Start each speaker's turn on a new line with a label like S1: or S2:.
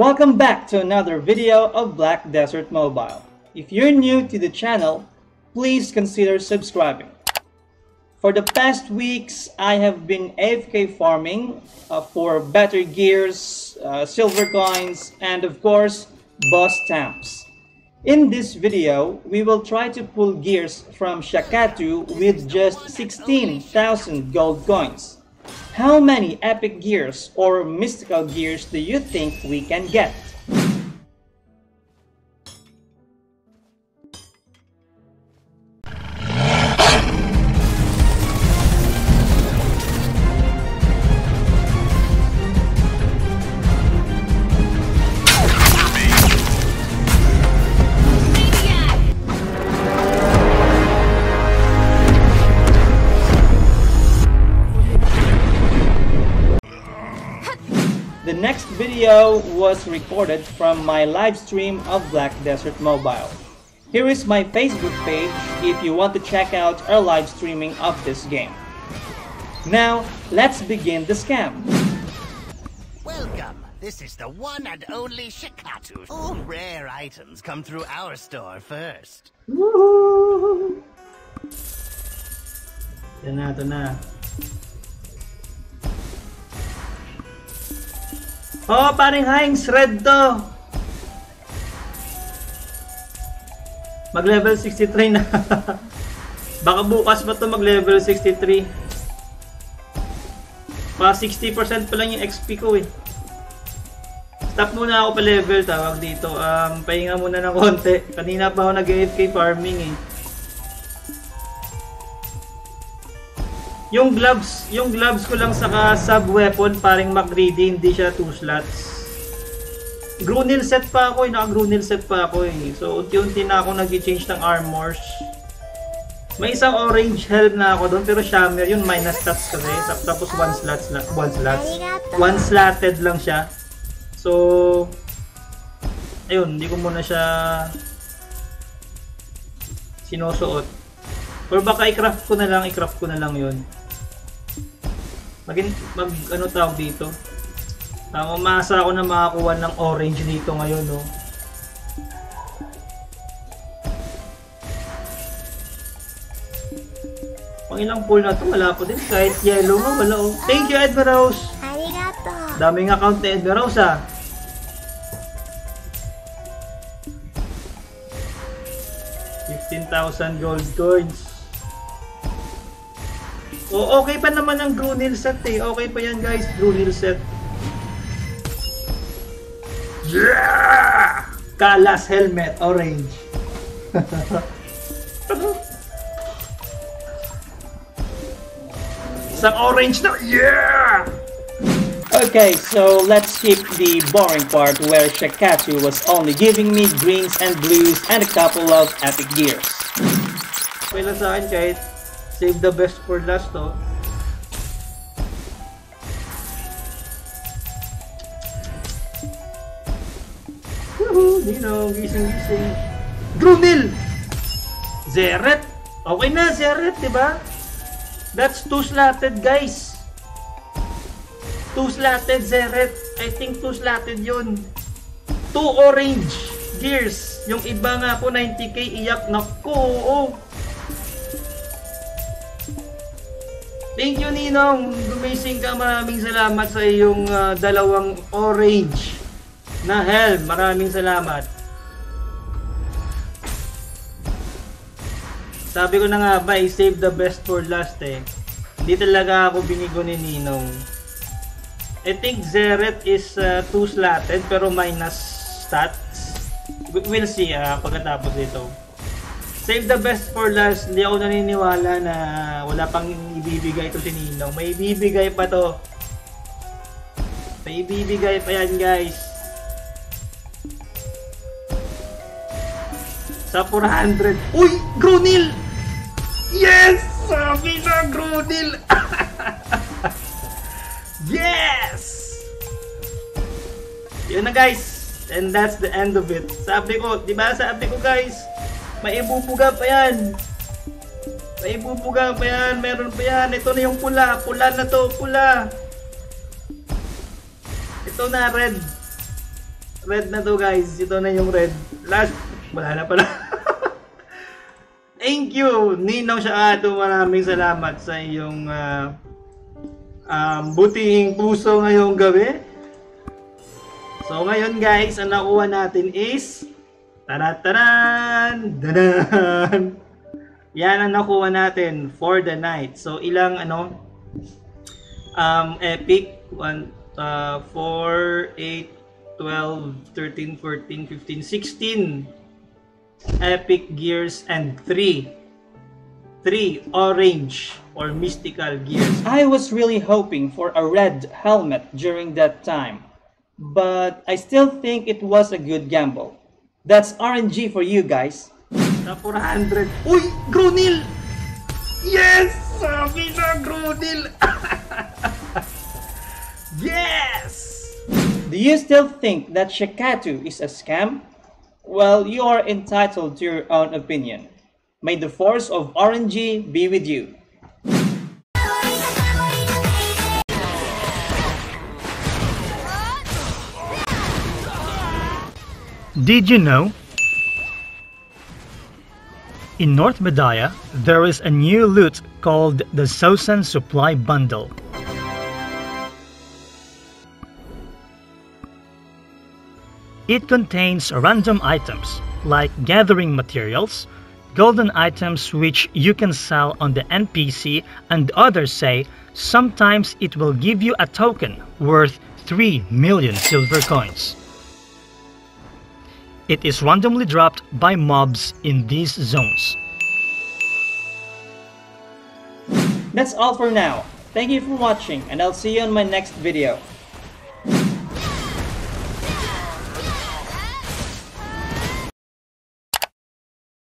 S1: Welcome back to another video of Black Desert Mobile. If you're new to the channel, please consider subscribing. For the past weeks, I have been AFK farming uh, for better gears, uh, silver coins, and of course, boss stamps. In this video, we will try to pull gears from Shakatu with just 16,000 gold coins. How many epic gears or mystical gears do you think we can get? Video was recorded from my live stream of Black Desert Mobile. Here is my Facebook page if you want to check out our live streaming of this game. Now, let's begin the scam.
S2: Welcome. This is the one and only Shikatu. All rare items come through our store first.
S1: Woohoo! Ito na, ito na. Oh, paring Heinz, red to. Mag level 63 na. Baka bukas pa to mag level 63. Mga 60% pa lang yung XP ko eh. Stop muna ako pa level tawag dito. Um, pahinga muna ng konti. Kanina pa ako nag-AFK farming eh. Yung gloves, yung gloves ko lang saka sub weapon paring McGreedy, hindi siya 2 slots. Grunil set pa ako eh, naka Grunil set pa ako eh. So unti-unti na ako nag-change ng armors. May isang orange helm na ako doon pero Shamir yun minus stats kasi tapos one slot one slot. One slotted lang siya. So ayun, hindi ko muna siya sinusuot. Or baka i-craft ko na lang, i-craft ko na lang yun. Mag, mag ano tawag dito? Uh, umasa ako na makakuha ng orange dito ngayon, no. Pang ilang pool na to, wala po din. Kahit yellow nga, wala oh. Thank you, Edgar Rose!
S3: Arigato.
S1: Daming account ni Edgar Rose, ah. Thousand gold coins. O, okay pa naman ang Grunil set eh. Okay pa yan guys, Grunil set. Yeah! Kalas helmet, orange. Isang orange na, yeah! Okay, so let's skip the boring part where Shakatu was only giving me greens and blues and a couple of epic gears. Lang sa akin kahit Save the best for last to. Woohoo! Dino, gising gising. Grunil! Zeret! Okay na, Zeret, di ba? That's two slotted, guys. Two slotted, Zeret. I think two slotted yun. Two orange gears. Yung iba nga po, 90k iyak. Naku, oo. Thank you Ninong, gumising ka. Maraming salamat sa iyong uh, dalawang orange na helm. Maraming salamat. Sabi ko na nga ba, i-save the best for last eh. Hindi talaga ako binigo ni Ninong. I think Zeret is 2 uh, slotted pero minus stats. We'll see uh, pagkatapos ito. Save the best for last. Hindi ako naniniwala na wala pang ibibigay ito si Ninong. May ibibigay pa to. May ibibigay pa yan guys. Sa 400. Uy! Grunil! Yes! Sabi na Grunil! yes! Yun na guys. And that's the end of it. Sabi ko, di ba sabi ko guys, may ibubuga pa yan. May ibubuga pa yan. Meron pa yan. Ito na yung pula. Pula na to. Pula. Ito na red. Red na to guys. Ito na yung red. Last. Wala na pala. Thank you, Ninaw Shakato. Maraming salamat sa iyong uh, um, butihing puso ngayong gabi. So ngayon guys, ang nakuha natin is Tarataran! Dadan! Yan ang nakuha natin for the night. So ilang ano um epic 1 uh, 4 8 12 13 14 15 16 epic gears and 3 3 orange or mystical gears. I was really hoping for a red helmet during that time, but I still think it was a good gamble. That's RNG for you guys. Sa 400. Uy! Grunil! Yes! Sabi na Grunil! yes! Do you still think that Shikatu is a scam? Well, you are entitled to your own opinion. May the force of RNG be with you.
S3: Did you know? In North Medaya, there is a new loot called the Sosan Supply Bundle. It contains random items like gathering materials, golden items which you can sell on the NPC, and others say sometimes it will give you a token worth 3 million silver coins. It is randomly dropped by mobs in these zones.
S1: That's all for now. Thank you for watching and I'll see you on my next video.